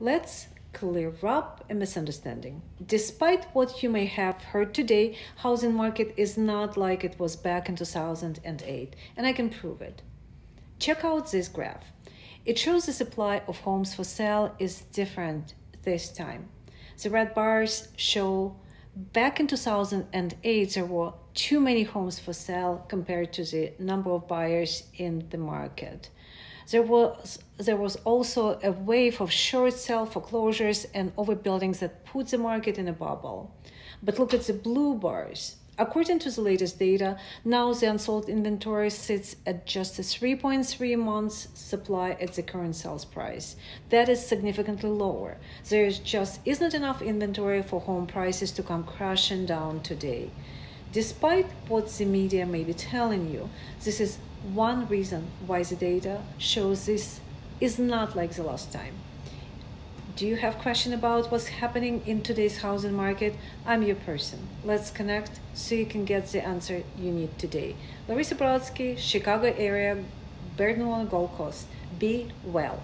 Let's clear up a misunderstanding. Despite what you may have heard today, housing market is not like it was back in 2008, and I can prove it. Check out this graph. It shows the supply of homes for sale is different this time. The red bars show back in 2008 there were too many homes for sale compared to the number of buyers in the market. There was there was also a wave of short sale foreclosures and overbuildings that put the market in a bubble. But look at the blue bars. According to the latest data, now the unsold inventory sits at just a 3.3 months supply at the current sales price. That is significantly lower. There just isn't enough inventory for home prices to come crashing down today. Despite what the media may be telling you, this is one reason why the data shows this is not like the last time. Do you have question about what's happening in today's housing market? I'm your person. Let's connect so you can get the answer you need today. Larissa Brodsky, Chicago area, Burton Gold Coast. Be well.